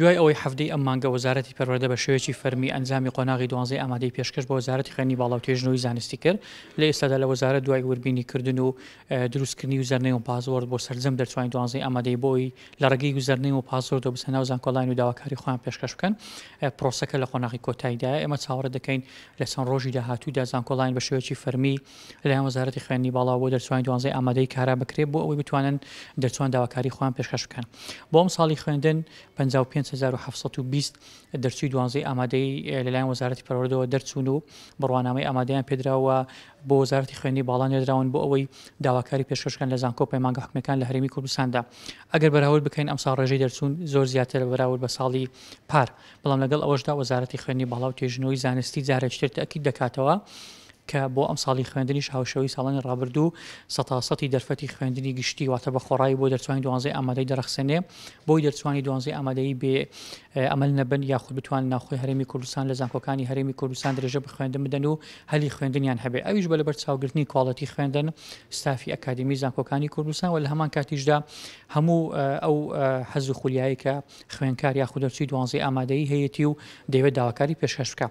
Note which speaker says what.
Speaker 1: دوای ئەوەی حەڤدەی ئەم مانگە وەزارەتی پەروەردە بە شێوەیەکی فەرمی ئەنجامی قۆناغی دوانزەی ئامادەیی پێشکەش بە وەزارەتی خوێندنی باڵا و توێژینەوەی زانستی کرد، لە ئێستادا لە وەزارەت دوای وربینی کردن و دروستکردنی یوزەرنەیم و پاسوۆرد بۆ سەرجەم دەرچوانی دوانزەی ئامادەیی بۆ ئەوەی لە ڕێگەی یوزەرنەیم و پاسوۆردەوە بچنە ناو زانکۆلاین و داواکاری خۆیان پێشکەش بکەن پرۆسەکە لە قۆناغی کۆتاییدایە ئێمە چاوەڕێ دەکەین لە چەند ڕۆژی داهاتوودا زانکۆلاین بە شێوەیەکی فەرمی لەلایەن وەزارەتی خوێندنی باڵاوە بۆ دەرچوانی دوانزەی ئامادەیی کارا بکرێت بۆ ئەوەی بتوانن دەرچوان داواکاری خۆیان پێشکەش بکەن بۆ ئەم ساڵی خوێندن 55720 دەرچوی دوانزەی ئامادەی لەلایەن وەزارەتی پەروەردەوە دەرچوون و بڕوانامەی ئامادەیان پێدراوە بۆ وەزارەتی خوێندنی باڵا نێردراون بۆ ئەوەی داواکاری پێشکەشکەن لە زانکۆ پەیمانگە حکومەکان لە هەرێمی کوردستاندا ئەگەر بەراورد بکەین ئەم ساڵ ڕێژەی دەرچوون زۆر زیاتر بەراورد بە ساڵی پار بەڵام لەگەڵ ئەوەشدا وەزارەتی خوێندنی باڵا و توێژینەوەی زانستی جارێکی تر تەئکید دەکاتەوە کە بۆ ئەم ساڵی خوێندنیش هاوشێوەی ساڵانی ڕابردوو سەتاسەتی دەرفەتی خوێندنی گشتی واتە بە خۆڕایی بۆ دەرچوانی دوانزەی ئامادەی دەرەخسێنێ بۆی دەرچوانی دوانزەی ئامادەی بێ ئەمەل نەبن یاخود بتوان ناخۆی هەرێمی کوردستان لە زانکۆکانی هەرێمی کوردستان درێژە بە خوێندن بدەن و هەلی خوێندنیان هەبێ ئەویش بە لەبەر چاوگرتنی کوواڵەتی خوێندن ستافی ئەکادمی زانکۆکانی کوردستان و لە هەمان کاتیشدا هەموو ئەو حەز و خولیایە خوێندکار یاخود دەرچووی دوانزەی ئامادەیی هەیەتی و دەیەوێت داواکاری پێشکەش بکا.